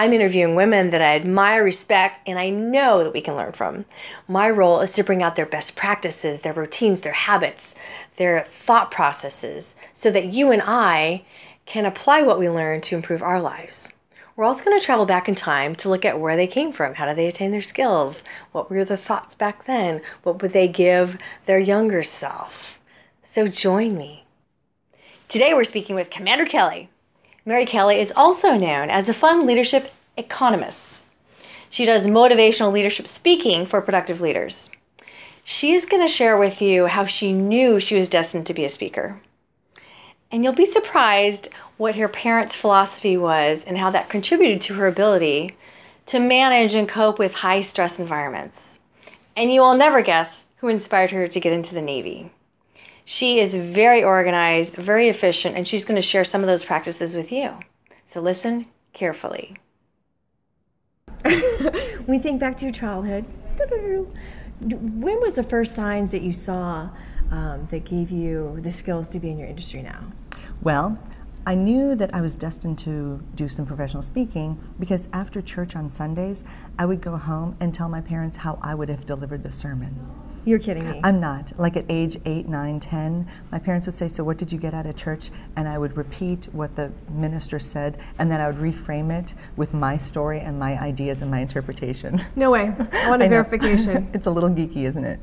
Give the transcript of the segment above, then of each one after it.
I'm interviewing women that I admire, respect, and I know that we can learn from. My role is to bring out their best practices, their routines, their habits, their thought processes, so that you and I can apply what we learn to improve our lives. We're also going to travel back in time to look at where they came from. How did they attain their skills? What were the thoughts back then? What would they give their younger self? So join me. Today we're speaking with Commander Kelly. Mary Kelly is also known as a fun leadership economist. She does motivational leadership speaking for productive leaders. She is going to share with you how she knew she was destined to be a speaker. And you'll be surprised what her parents' philosophy was and how that contributed to her ability to manage and cope with high stress environments. And you will never guess who inspired her to get into the Navy. She is very organized, very efficient, and she's going to share some of those practices with you. So listen carefully. we think back to your childhood, when was the first signs that you saw um, that gave you the skills to be in your industry now? Well, I knew that I was destined to do some professional speaking because after church on Sundays, I would go home and tell my parents how I would have delivered the sermon. You're kidding me. I'm not. Like at age 8, 9, 10, my parents would say, So, what did you get out of church? And I would repeat what the minister said, and then I would reframe it with my story and my ideas and my interpretation. No way. I want a verification. it's a little geeky, isn't it?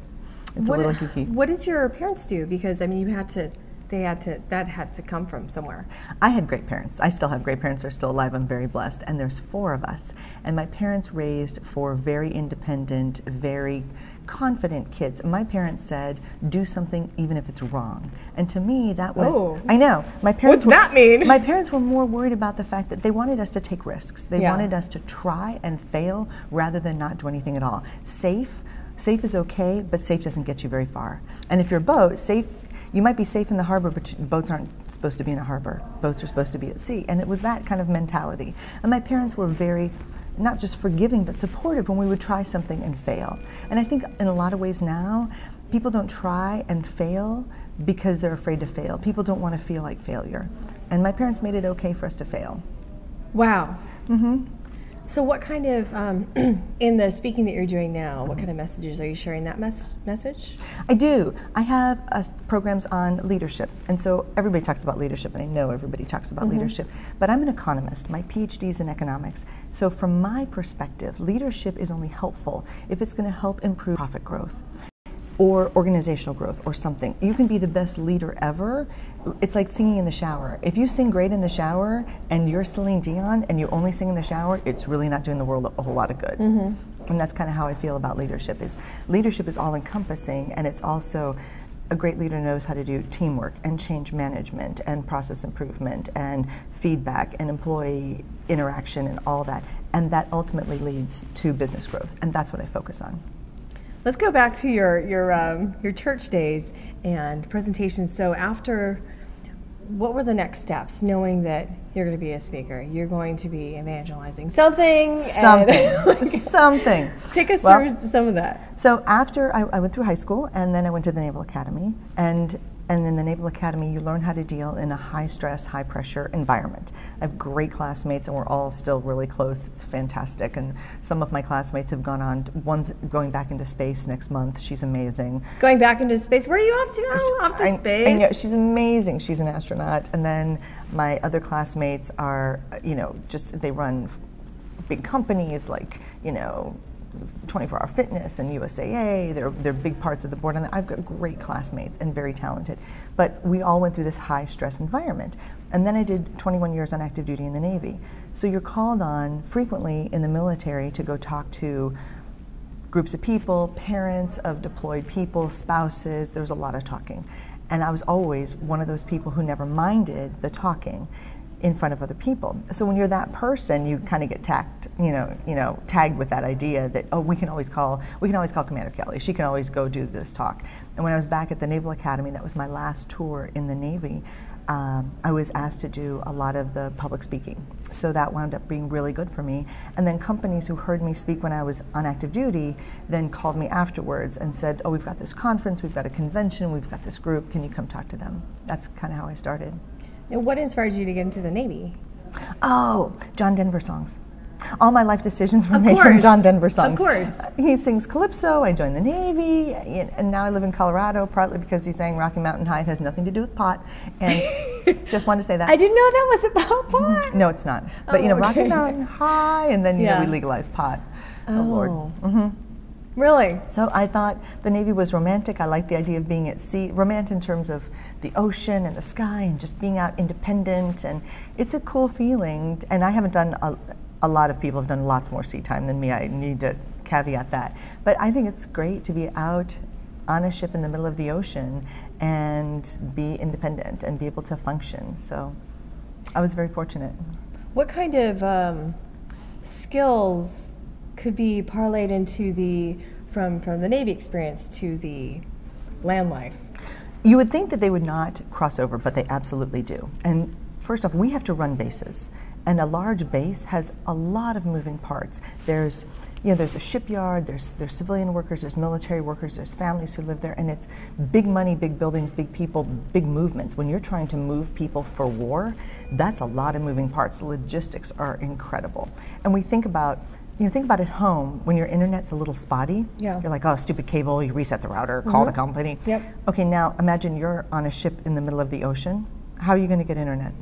It's what, a little geeky. What did your parents do? Because, I mean, you had to they had to that had to come from somewhere i had great parents i still have great parents they're still alive i'm very blessed and there's four of us and my parents raised four very independent very confident kids. My parents said, "Do something even if it's wrong," and to me, that was oh. I know my parents. What's were, that mean? My parents were more worried about the fact that they wanted us to take risks. They yeah. wanted us to try and fail rather than not do anything at all. Safe, safe is okay, but safe doesn't get you very far. And if your boat safe. You might be safe in the harbor, but boats aren't supposed to be in a harbor. Boats are supposed to be at sea. And it was that kind of mentality. And my parents were very not just forgiving but supportive when we would try something and fail. And I think in a lot of ways now, people don't try and fail because they're afraid to fail. People don't want to feel like failure. And my parents made it okay for us to fail. Wow. Mm-hmm. So, what kind of, um, in the speaking that you're doing now, what kind of messages are you sharing that mes- message? I do. I have uh, programs on leadership. And so everybody talks about leadership, and I know everybody talks about mm-hmm. leadership. But I'm an economist. My PhD is in economics. So, from my perspective, leadership is only helpful if it's going to help improve profit growth or organizational growth or something. You can be the best leader ever. It's like singing in the shower. If you sing great in the shower and you're Celine Dion and you only sing in the shower, it's really not doing the world a whole lot of good. Mm-hmm. And that's kind of how I feel about leadership is leadership is all encompassing and it's also a great leader knows how to do teamwork and change management and process improvement and feedback and employee interaction and all that. And that ultimately leads to business growth. And that's what I focus on. Let's go back to your your um, your church days and presentations. So after, what were the next steps? Knowing that you're going to be a speaker, you're going to be evangelizing something, something, something. Take us well, through some of that. So after I, I went through high school, and then I went to the Naval Academy, and and in the Naval Academy, you learn how to deal in a high stress, high pressure environment. I have great classmates, and we're all still really close. It's fantastic. And some of my classmates have gone on, one's going back into space next month. She's amazing. Going back into space? Where are you off to now? Off to I, space? I know, she's amazing. She's an astronaut. And then my other classmates are, you know, just they run big companies like, you know, 24 Hour Fitness and USAA. They're, they're big parts of the board. And I've got great classmates and very talented. But we all went through this high stress environment. And then I did 21 years on active duty in the Navy. So you're called on frequently in the military to go talk to groups of people, parents of deployed people, spouses. There was a lot of talking. And I was always one of those people who never minded the talking in front of other people. So when you're that person, you kind of get tagged, you know, you know, tagged with that idea that oh, we can always call, we can always call Commander Kelly. She can always go do this talk. And when I was back at the Naval Academy, that was my last tour in the Navy. Um, I was asked to do a lot of the public speaking. So that wound up being really good for me. And then companies who heard me speak when I was on active duty then called me afterwards and said, Oh, we've got this conference, we've got a convention, we've got this group, can you come talk to them? That's kind of how I started. What inspired you to get into the Navy? Oh, John Denver songs. All my life decisions were Of made from. John Denver songs. Of course. He sings calypso. I joined the Navy, and now I live in Colorado, partly because he sang Rocky Mountain High. It has nothing to do with pot. And just wanted to say that. I didn't know that was about pot. No, it's not. But you know, Oh, Rocky. Mountain High, and then you know we legalized pot. Oh, Lord. Oh. Mm-hmm. Really? So I thought the Navy was romantic. I liked the idea of being at sea, romantic in terms of the ocean and the sky and just being out independent. And it's a cool feeling. And I haven't done a, a lot of people have done lots more sea time than me. I need to caveat that. But I think it's great to be out on a ship in the middle of the ocean and be independent and be able to function. So I was very fortunate. What kind of um, skills could be parlayed into the from from the Navy experience to the land life? You would think that they would not cross over, but they absolutely do. And first off, we have to run bases. And a large base has a lot of moving parts. There's, you know, there's a shipyard, there's, there's civilian workers, there's military workers, there's families who live there, and it's big money, big buildings, big people, big movements. When you're trying to move people for war, that's a lot of moving parts. Logistics are incredible. And we think about, you know, think about at home when your internet's a little spotty. Yeah. You're like, oh, stupid cable, you reset the router, call the mm-hmm. company. Yep. Okay, now imagine you're on a ship in the middle of the ocean. How are you going to get internet?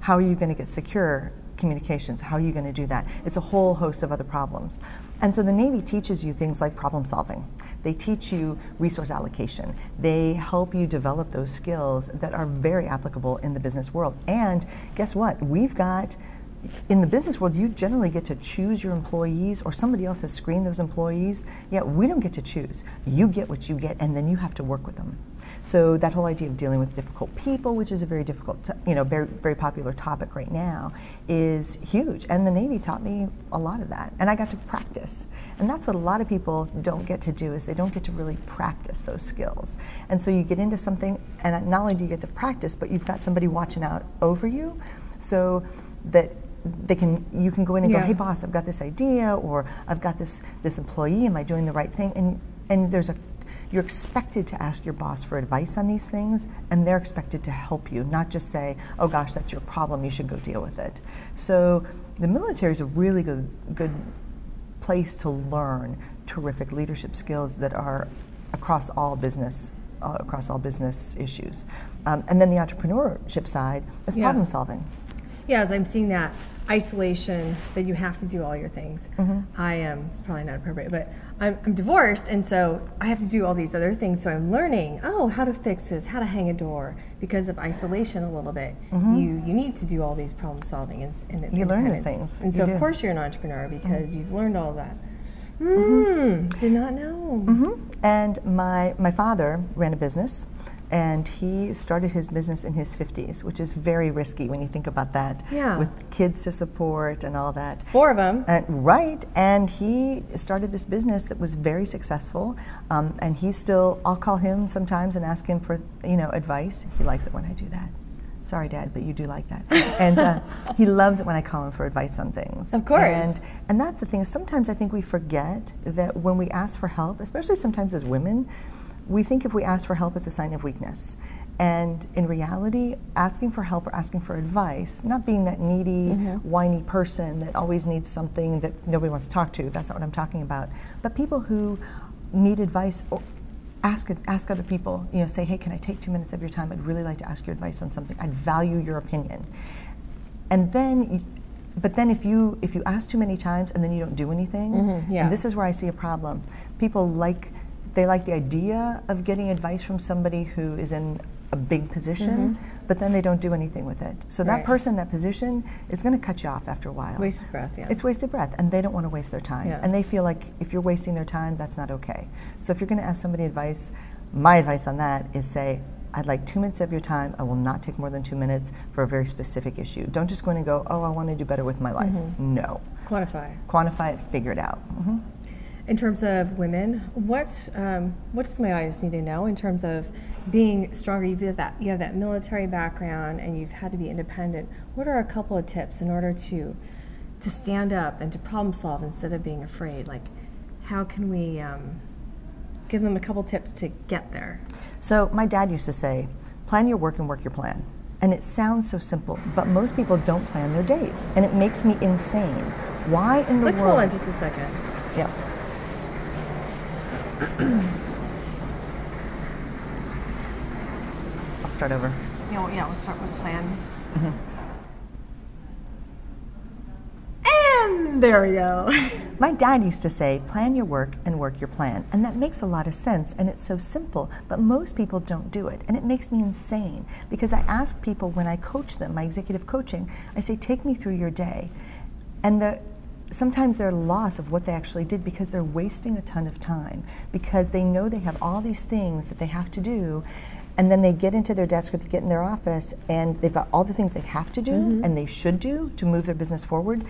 How are you going to get secure communications? How are you going to do that? It's a whole host of other problems. And so the Navy teaches you things like problem solving. They teach you resource allocation. They help you develop those skills that are very applicable in the business world. And guess what? We've got in the business world, you generally get to choose your employees, or somebody else has screened those employees. Yet we don't get to choose. You get what you get, and then you have to work with them. So that whole idea of dealing with difficult people, which is a very difficult, you know, very very popular topic right now, is huge. And the Navy taught me a lot of that, and I got to practice. And that's what a lot of people don't get to do is they don't get to really practice those skills. And so you get into something, and not only do you get to practice, but you've got somebody watching out over you, so that they can you can go in and Yeah. go, hey boss, I've got this idea, or I've got this this employee. Am I doing the right thing? And and there's a you're expected to ask your boss for advice on these things, and they're expected to help you, not just say, "Oh gosh, that's your problem. You should go deal with it." So the military is a really good good place to learn terrific leadership skills that are across all business uh, across all business issues. Um, and then the entrepreneurship side is Yeah. problem solving. Yeah, as I'm seeing that isolation that you have to do all your things. Mm-hmm. I am. it's probably not appropriate, but I'm, I'm divorced, and so I have to do all these other things. So I'm learning. Oh, how to fix this, how to hang a door, because of isolation a little bit. Mm-hmm. You you need to do all these problem solving and, and You learn things. And so of course you're an entrepreneur mm-hmm. because you've learned all that. Mm, Did not know. And my, my father ran a business, and he started his business in his 50s, which is very risky when you think about that. Yeah. With kids to support and all that. Four of them. And, right, and he started this business that was very successful. Um, and he's still, I'll call him sometimes and ask him for, you know, advice. He likes it when I do that. Sorry, Dad, but you do like that. and uh, he loves it when I call him for advice on things. Of course. And, and that's the thing. Sometimes I think we forget that when we ask for help, especially sometimes as women, we think if we ask for help, it's a sign of weakness. And in reality, asking for help or asking for advice, not being that needy, whiny person that always needs something that nobody wants to talk to, that's not what I'm talking about. But people who need advice or ask ask other people, you know, say, hey, can I take two minutes of your time? I'd really like to ask your advice on something. I'd value your opinion. And then, you- but then if you if you ask too many times and then you don't do anything, Mhm, yeah. and this is where I see a problem. People like they like the idea of getting advice from somebody who is in a big position, but then they don't do anything with it. So that Mm-hmm. Right. person that position is going to cut you off after a while. Wasted breath, yeah. It's wasted breath, and they don't want to waste their time. Yeah. And they feel like if you're wasting their time, that's not okay. So if you're going to ask somebody advice, my advice on that is say, I'd like two minutes of your time. I will not take more than two minutes for a very specific issue. Don't just go in and go, oh, I want to do better with my life. Mm-hmm. No. Quantify. Quantify it, figure it out. Mhm. In terms of women, what um, what does my audience need to know in terms of being stronger? You have that you have that military background, and you've had to be independent. What are a couple of tips in order to to stand up and to problem solve instead of being afraid? Like, how can we um, give them a couple tips to get there? So my dad used to say, plan your work and work your plan. And it sounds so simple, but most people don't plan their days. And it makes me insane Why in the world? Let's world? hold on just a second. Yeah. I'll start over. Yeah, well, yeah, we'll start with plan. Mm-hmm. And there we go. My dad used to say, plan your work and work your plan. And that makes a lot of sense and it's so simple, but most people don't do it. And it makes me insane because I ask people when I coach them, my executive coaching, I say, take me through your day. And the sometimes they're lost of what they actually did because they're wasting a ton of time because they know they have all these things that they have to do and then they get into their desk or they get in their office and they've got all the things they have to do mm-hmm. and they should do to move their business forward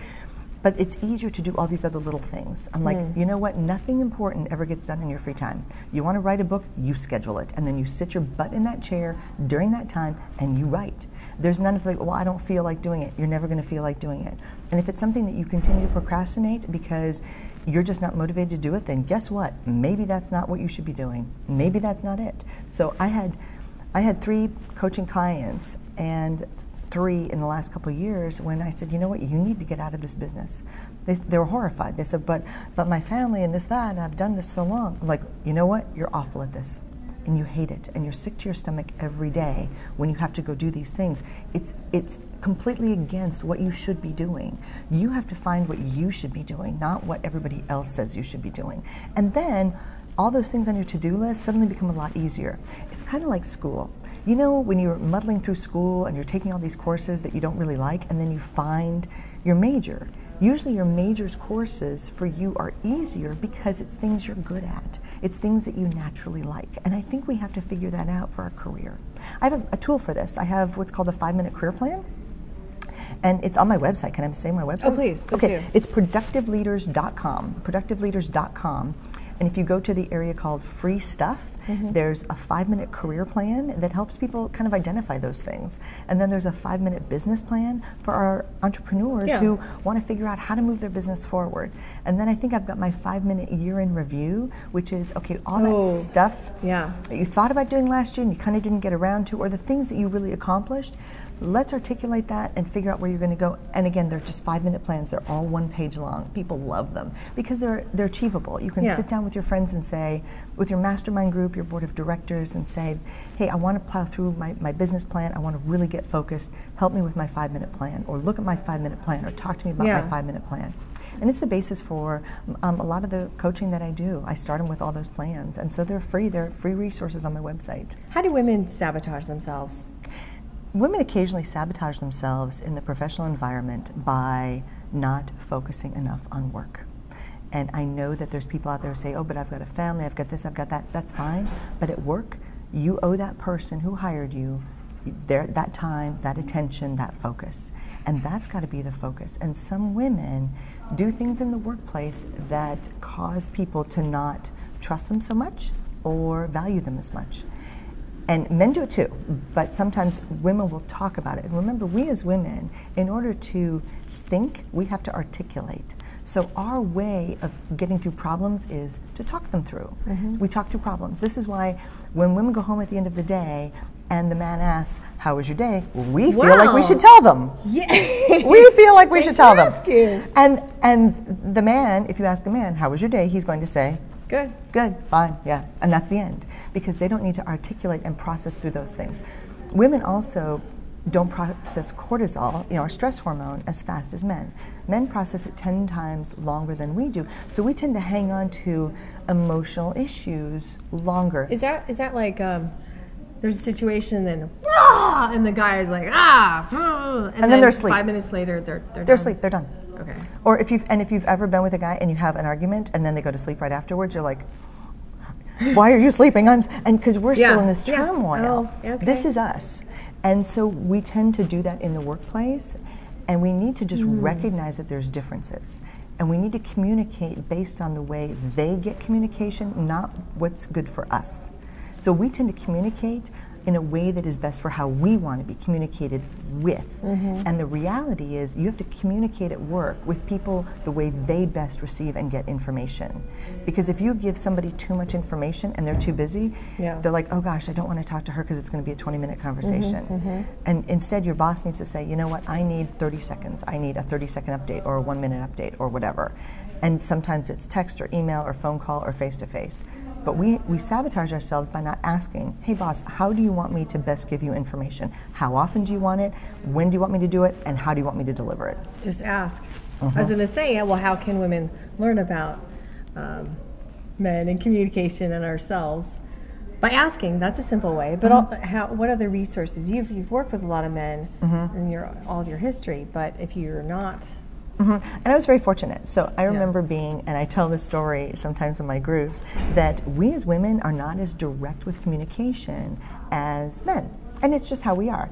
but it's easier to do all these other little things. I'm like, mm. you know what? Nothing important ever gets done in your free time. You want to write a book, you schedule it, and then you sit your butt in that chair during that time and you write. There's none of like, well, I don't feel like doing it. You're never going to feel like doing it. And if it's something that you continue to procrastinate because you're just not motivated to do it, then guess what? Maybe that's not what you should be doing. Maybe that's not it. So I had, I had three coaching clients and three in the last couple of years when I said, you know what, you need to get out of this business. They, they were horrified. They said, but, but my family and this, that, and I've done this so long. I'm like, you know what, you're awful at this. And you hate it, and you're sick to your stomach every day when you have to go do these things. It's it's completely against what you should be doing. You have to find what you should be doing, not what everybody else says you should be doing. And then all those things on your to-do list suddenly become a lot easier. It's kind of like school. You know, when you're muddling through school and you're taking all these courses that you don't really like, and then you find your major. Usually, your major's courses for you are easier because it's things you're good at. It's things that you naturally like. And I think we have to figure that out for our career. I have a, a tool for this. I have what's called the five minute career plan. And it's on my website. Can I say my website? Oh, please, please okay. do. It's productiveleaders.com. Productiveleaders.com. And if you go to the area called free stuff, Mm-hmm. there's a five minute career plan that helps people kind of identify those things. And then there's a five minute business plan for our entrepreneurs Yeah. who want to figure out how to move their business forward. And then I think I've got my five minute year in review, which is okay, all Oh, that stuff yeah. that you thought about doing last year and you kind of didn't get around to, or the things that you really accomplished. Let's articulate that and figure out where you're going to go. And again, they're just five minute plans. They're all one page long. People love them because they're they're achievable. You can Yeah. sit down with your friends and say, with your mastermind group, your board of directors, and say, hey, I want to plow through my, my business plan. I want to really get focused. Help me with my five minute plan, or look at my five minute plan, or talk to me about Yeah. my five minute plan. And it's the basis for um, a lot of the coaching that I do. I start them with all those plans. And so they're free. They're free resources on my website. How do women sabotage themselves? Women occasionally sabotage themselves in the professional environment by not focusing enough on work. And I know that there's people out there who say, oh, but I've got a family, I've got this, I've got that. That's fine. But at work, you owe that person who hired you their, that time, that attention, that focus. And that's got to be the focus. And some women do things in the workplace that cause people to not trust them so much or value them as much. And men do it too, but sometimes women will talk about it. And remember, we as women, in order to think, we have to articulate. So our way of getting through problems is to talk them through. We talk through problems. This is why when women go home at the end of the day and the man asks, "How was your day?" we feel like we should tell them. Yeah. We feel like we should tell them. And and the man, if you ask a man, "How was your day?" he's going to say, Good. Good, fine, yeah. And that's the end because they don't need to articulate and process through those things. Women also don't process cortisol, you know, our stress hormone, as fast as men. Men process it 10 times longer than we do. So we tend to hang on to emotional issues longer. Is that is that like um, there's a situation then "Ah!" and the guy is like ah ah," and, then they're asleep. Five minutes later they're they're, They're asleep, they're done. Okay. Or if you've and if you've ever been with a guy and you have an argument and then they go to sleep right afterwards, you're like, "Why are you sleeping?" I'm and because we're still in this yeah. turmoil. Oh, okay. This is us, and so we tend to do that in the workplace, and we need to just Hmm. recognize that there's differences, and we need to communicate based on the way they get communication, not what's good for us. So we tend to communicate in a way that is best for how we want to be communicated with. Mm-hmm. And the reality is, you have to communicate at work with people the way they best receive and get information. Because if you give somebody too much information and they're too busy, Yeah. they're like, oh gosh, I don't want to talk to her because it's going to be a 20 minute conversation. Mm-hmm, And instead, your boss needs to say, you know what, I need 30 seconds. I need a 30 second update or a one minute update or whatever. And sometimes it's text or email or phone call or face to face. But we, we sabotage ourselves by not asking, hey boss, how do you want me to best give you information? How often do you want it? When do you want me to do it? And how do you want me to deliver it? Just ask. Uh-huh. I was going to say, yeah, well, how can women learn about um, men and communication and ourselves? By asking, that's a simple way. But all, Mm-hmm. how, what other resources? You've, you've worked with a lot of men in your all of your history, but if you're not, Mhm. And I was very fortunate. So I remember being, and I tell this story sometimes in my groups, that we as women are not as direct with communication as men. And it's just how we are.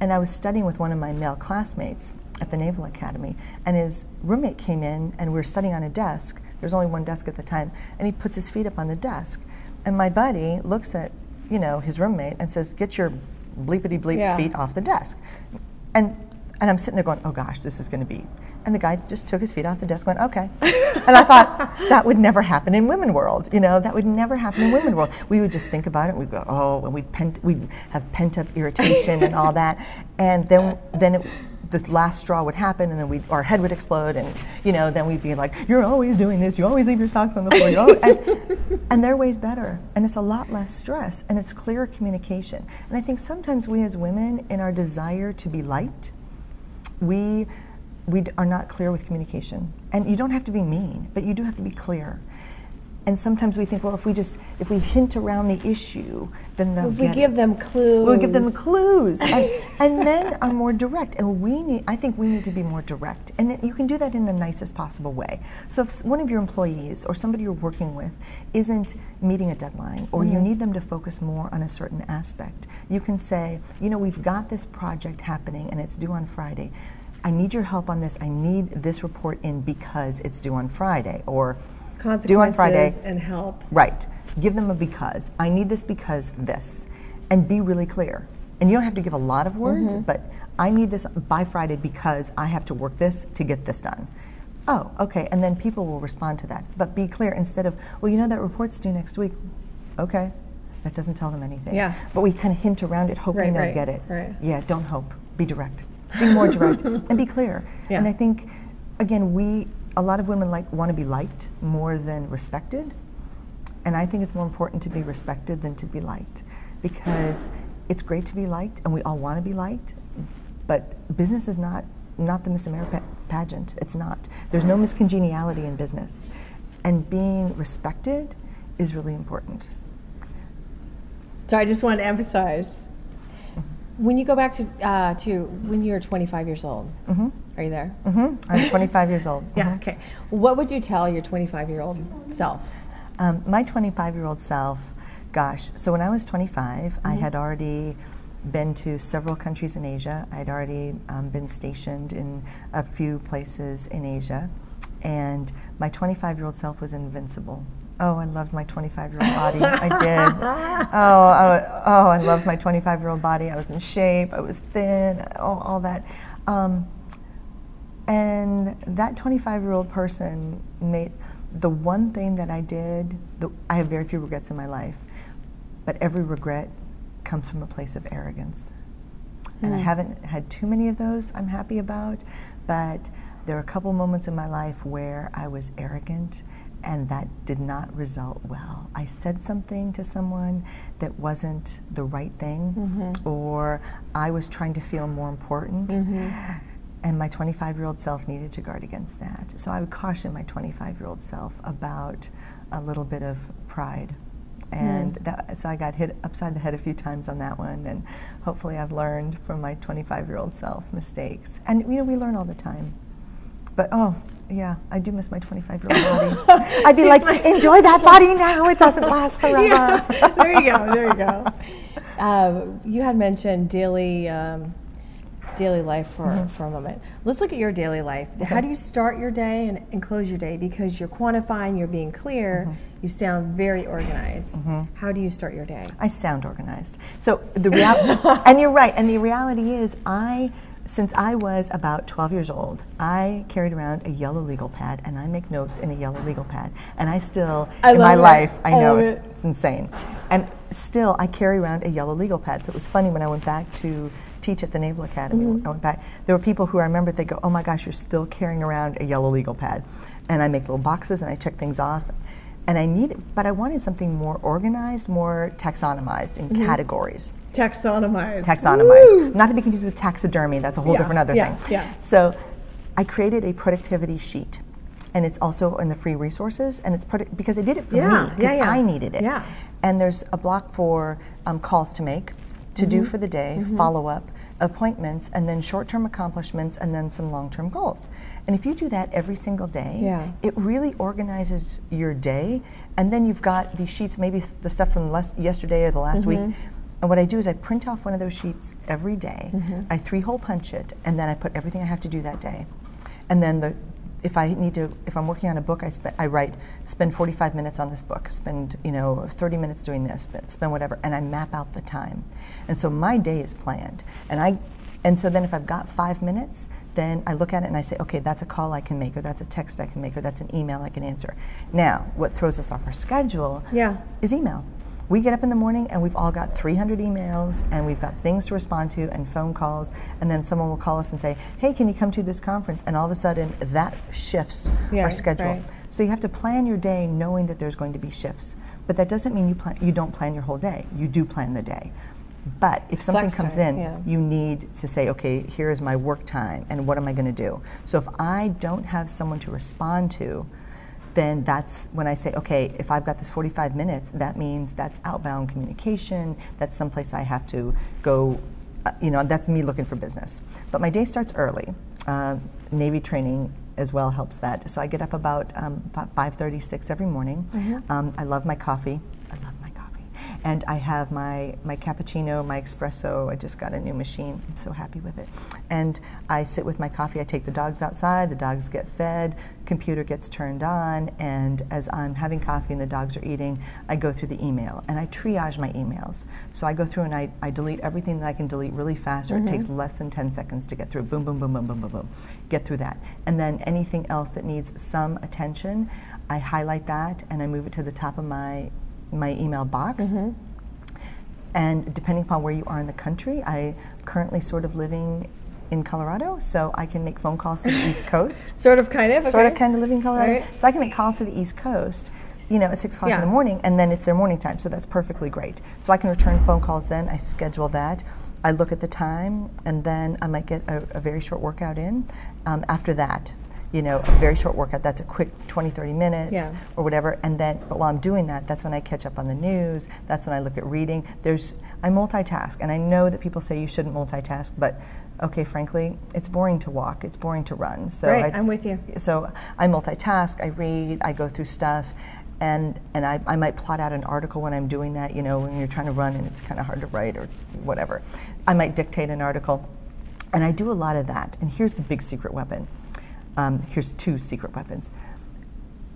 And I was studying with one of my male classmates at the Naval Academy, and his roommate came in, and we were studying on a desk. There's only one desk at the time, and he puts his feet up on the desk. And my buddy looks at, you know, his roommate and says, "Get your bleepity bleep Yeah. feet off the desk." And and I'm sitting there going, "Oh gosh, this is going to be." And the guy just took his feet off the desk, went, "Okay." and I thought that would never happen in women world. You know, that would never happen in women world. We would just think about it. We'd go, "Oh," and we'd pent, we'd have pent up irritation and all that. And then then it, the last straw would happen, and then we our head would explode, and you know, then we'd be like, "You're always doing this. You always leave your socks on the floor." Always, and, and their way's better, and it's a lot less stress, and it's clearer communication. And I think sometimes we as women, in our desire to be liked, we we are not clear with communication. And you don't have to be mean but you do have to be clear. And sometimes we think well if we just if we hint around the issue then they'll if we give it. them clues, we'll give them clues. And, and men are more direct. And we need i think we need to be more direct. And you can do that in the nicest possible way. So if one of your employees or somebody you're working with isn't meeting a deadline or you mm-hmm. need them to focus more on a certain aspect you can say you know we've got this project happening and it's due on friday i need your help on this i need this report in because it's due on friday or consequences due on friday and help. Right. Give them a because. I need this because this. And be really clear. And you don't have to give a lot of words, mm-hmm. but I need this by Friday because I have to work this to get this done. Oh, okay. And then people will respond to that. But be clear instead of, well, you know, that report's due next week. Okay. That doesn't tell them anything. Yeah. But we kind of hint around it, hoping Right, they'll right, get it. right. Yeah, don't hope. Be direct. Be more direct and be clear. Yeah. And I think, again, we, a lot of women like want to be liked more than respected. And I think it's more important to be respected than to be liked because it's great to be liked and we all want to be liked, but business is not not the Miss America pageant. It's not. There's no Miss Congeniality in business. And being respected is really important. So I just want to emphasize when you go back to uh, to when you were 25 years old. Are you there? hmm I'm 25 years old. Yeah. Okay. What would you tell your 25 year old self? Um, my 25 year old self, gosh, so when I was 25, I had already been to several countries in Asia. I'd already um, been stationed in a few places in Asia. And my 25 year old self was invincible. Oh, I loved my 25 year old body. I did. Oh, I, oh, I loved my 25 year old body. I was in shape. I was thin. All, all that. Um, and that 25 year old person made the one thing that I did, the, I have very few regrets in my life, but every regret comes from a place of arrogance. And I haven't had too many of those I'm happy about, but there are a couple moments in my life where I was arrogant and that did not result well. I said something to someone that wasn't the right thing, mm-hmm. or I was trying to feel more important. Mm-hmm. And my 25 year old self needed to guard against that. So I would caution my 25 year old self about a little bit of pride. And hmm. that, so I got hit upside the head a few times on that one. And hopefully I've learned from my 25 year old self mistakes. And you know, we learn all the time. But oh, yeah, I do miss my 25 year old body. I'd be like, like- enjoy that body now. It doesn't last forever. Yeah. there you go. There you go. Um, you had mentioned daily um, daily life for, for a moment. Let's look at your daily life. How do you start your day and, and close your day? Because you're quantifying, you're being clear, You sound very organized. How do you start your day? I sound organized. So the and you're right. And the reality is, I, since I was about 12 years old, I carried around a yellow legal pad, and I make notes in a yellow legal pad. And I still, I in my it. life, I I know it. it. It's insane. And still, I carry around a yellow legal pad. So it was funny when I went back to teach at the Naval Academy. Mm-hmm. I went back. There were people who I remember. They go, "Oh my gosh, you're still carrying around a yellow legal pad," and I make little boxes and I check things off. And I need, but I wanted something more organized, more taxonomized in Mm-hmm. categories Taxonomize. taxonomized. Not to be confused with taxidermy, that's a whole Yeah, different other yeah, thing. yeah. So I created a productivity sheet. And it's also in the free resources, and it's produ- because I did it for Yeah, me, yeah, because yeah. I needed it. Yeah. And there's a block for um, calls to make, to do Mm-hmm. for the day, follow up, appointments, and then short term accomplishments, and then some long term goals. And if you do that every single day, Yeah. it really organizes your day. And then you've got these sheets, maybe the stuff from less, yesterday or the last week. Mm-hmm. And what I do is I print off one of those sheets every day. Mm-hmm. I three hole punch it, and then I put everything I have to do that day. And then the, if I need to, if I'm working on a book, I I write, spend 45 minutes on this book, spend you know 30 minutes doing this, spend, spend whatever, and I map out the time. And so my day is planned, and I, and so then if I've got five minutes, then I look at it and I say, okay, that's a call I can make, or that's a text I can make, or that's an email I can answer. Now, what throws us off our schedule Yeah. is email. We get up in the morning and we've all got 300 emails and we've got things to respond to and phone calls, and then someone will call us and say, hey, can you come to this conference? And all of a sudden, that shifts Yeah, our schedule. right. So you have to plan your day knowing that there's going to be shifts. But that doesn't mean you, plan, you don't plan your whole day. You do plan the day. But if something Flex comes time, in, yeah. you need to say, okay, here is my work time, and what am I going to do? So if I don't have someone to respond to, then that's when I say, okay, if I've got this 45 minutes, that means that's outbound communication, that's someplace I have to go, uh, you know, that's me looking for business. But my day starts early. Uh, Navy training as well helps that. So I get up about, um, about 5.36 every morning. Um, I love my coffee. I love my coffee. And I have my, my cappuccino, my espresso. I just got a new machine. I'm so happy with it. And I sit with my coffee. I take the dogs outside. The dogs get fed. Computer gets turned on. And as I'm having coffee and the dogs are eating, I go through the email and I triage my emails. So I go through and I, I delete everything that I can delete really fast, or it takes mm-hmm. less than 10 seconds to get through. Boom, boom, boom, boom, boom, boom, boom. Get through that. And then anything else that needs some attention, I highlight that and I move it to the top of my my email box. And depending upon where you are in the country, I currently sort of living in Colorado, so I can make phone calls to the East Coast. Sort of, kind of. Sort of kind of living in Colorado. Right. So I can make calls to the East Coast, you know, at six o'clock in the morning, and then it's their morning time, so that's perfectly great. So I can return phone calls then, I schedule that. I look at the time, and then I might get a, a very short workout in. Um, after that, you know, a very short workout, that's a quick 20, 30 minutes Yeah. or whatever. And then, but while I'm doing that, that's when I catch up on the news. That's when I look at reading. There's, I multitask, and I know that people say you shouldn't multitask, but okay, frankly, it's boring to walk. It's boring to run. So Right, I, I'm with you. So I multitask. I read. I go through stuff. And, and I, I might plot out an article when I'm doing that, you know, when you're trying to run and it's kind of hard to write or whatever. I might dictate an article. And I do a lot of that. And here's the big secret weapon. Um, here's two secret weapons.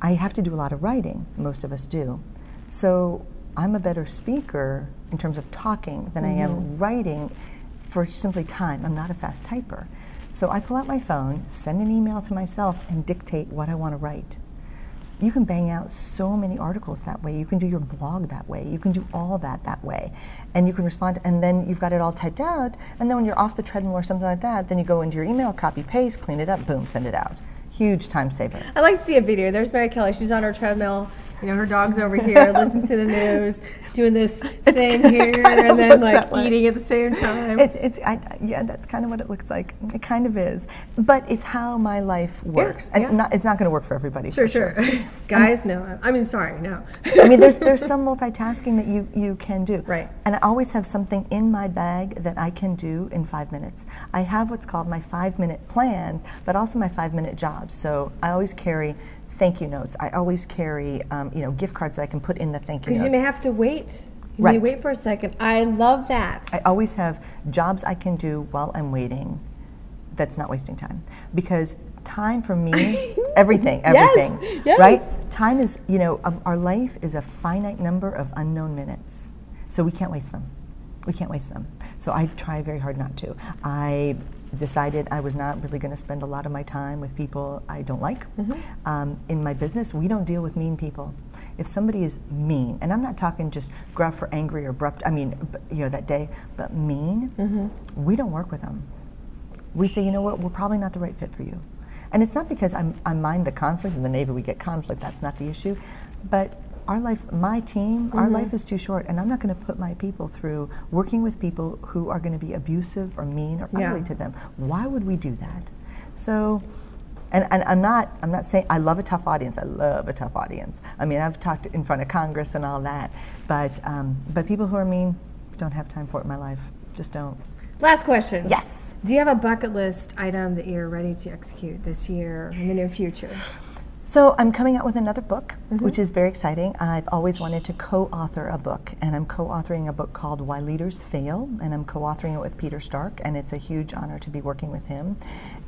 I have to do a lot of writing. Most of us do. So I'm a better speaker in terms of talking than I am writing for simply time. I'm not a fast typer. So I pull out my phone, send an email to myself, and dictate what I want to write. You can bang out so many articles that way. You can do your blog that way. You can do all that that way. And you can respond, and then you've got it all typed out. And then when you're off the treadmill or something like that, then you go into your email, copy, paste, clean it up, boom, send it out. Huge time saver. I like to see a video. There's Mary Kelly. She's on her treadmill. You know, her dog's over here, listening to the news, doing this thing here, and then like way. eating at the same time. It, it's I, yeah, that's kind of what it looks like. It kind of is, but it's how my life works, and yeah. not, it's not going to work for everybody. sure, for sure. Guys, no. I mean, sorry, no. I mean, there's there's some multitasking that you you can do. Right. And I always have something in my bag that I can do in five minutes. I have what's called my five minute plans, but also my five minute jobs. So I always carry thank you notes. I always carry um, you know gift cards that I can put in the thank you Because notes. you may have to wait. You may Right. wait for a second. I love that. I always have jobs I can do while I'm waiting that's not wasting time. Because time for me, everything, Yes, everything, yes. right? time is, you know, um, our life is a finite number of unknown minutes. So we can't waste them. We can't waste them. So I try very hard not to. I decided I was not really going to spend a lot of my time with people I don't like. Um, in my business, we don't deal with mean people. If somebody is mean, and I'm not talking just gruff or angry or abrupt, I mean, you know, that day, but mean, we don't work with them. We say, you know what, we're probably not the right fit for you. And it's not because I'm, I mind the conflict. In the Navy, we get conflict, that's not the issue. But our life, my team, our life is too short, and I'm not going to put my people through working with people who are going to be abusive or mean or Yeah. ugly to them. Why would we do that? So, and, and I'm not I'm not saying I love a tough audience. I love a tough audience. I mean, I've talked in front of Congress and all that, but um, but people who are mean don't have time for it in my life. Just don't. Last question. Yes. Do you have a bucket list item that you're ready to execute this year in the near future? So I'm coming out with another book, which is very exciting. I've always wanted to co-author a book, and I'm co-authoring a book called Why Leaders Fail, and I'm co-authoring it with Peter Stark, and it's a huge honor to be working with him.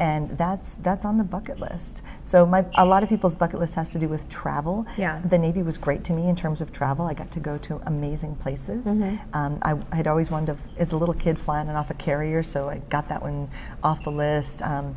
And that's that's on the bucket list. So my a lot of people's bucket list has to do with travel. Yeah. The Navy was great to me in terms of travel. I got to go to amazing places. Um, I had always wanted to, as a little kid, flying off a carrier, so I got that one off the list. Um,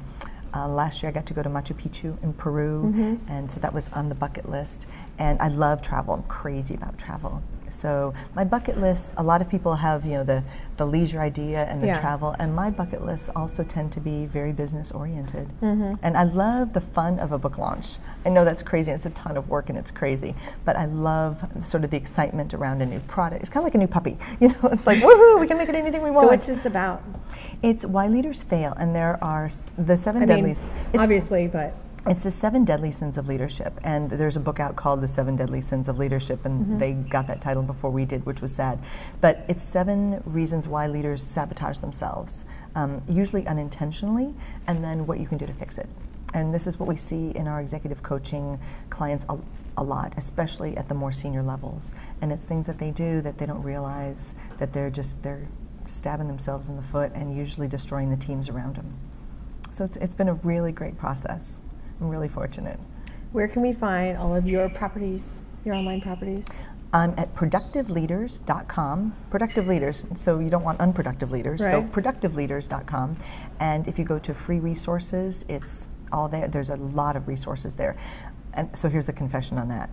uh, last year, I got to go to Machu Picchu in Peru, and so that was on the bucket list. And I love travel. I'm crazy about travel. So my bucket list, a lot of people have, you know, the, the leisure idea and the Yeah. travel, and my bucket lists also tend to be very business oriented. Mm-hmm. And I love the fun of a book launch. I know that's crazy, and it's a ton of work and it's crazy, but I love sort of the excitement around a new product. It's kind of like a new puppy, you know. It's like woohoo, we can make it anything we want. So what's this about? It's why leaders fail, and there are the seven I mean, deadlies. It's, obviously, but it's the seven deadly sins of leadership, and there's a book out called The Seven Deadly Sins of Leadership, and they got that title before we did, which was sad. But it's seven reasons why leaders sabotage themselves, um, usually unintentionally, and then what you can do to fix it. And this is what we see in our executive coaching clients a, a lot, especially at the more senior levels. And it's things that they do that they don't realize that they're just they're stabbing themselves in the foot and usually destroying the teams around them. So it's, it's been a really great process. I'm really fortunate. where can we find all of your properties, your online properties? I'm at productiveleaders.com. Productive leaders, so you don't want unproductive leaders. So productiveleaders.com. And if you go to free resources, it's all there. There's a lot of resources there. And so here's the confession on that.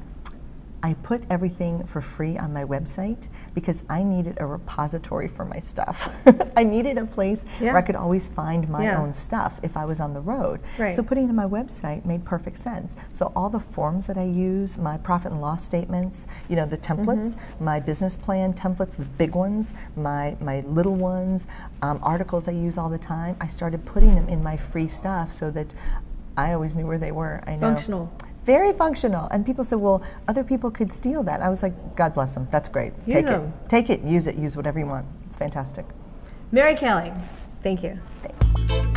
I put everything for free on my website because I needed a repository for my stuff. I needed a place Yeah. where I could always find my Yeah. own stuff if I was on the road. Right. So putting it on my website made perfect sense. So all the forms that I use, my profit and loss statements, you know, the templates, my business plan templates, the big ones, my my little ones, um, articles I use all the time. I started putting them in my free stuff so that I always knew where they were. I know. Functional. Very functional. And people said, well, other people could steal that. I was like, God bless them. That's great. Use Take them. it. Take it. Use it. Use whatever you want. It's fantastic. Mary Kelly, thank you. Thank you.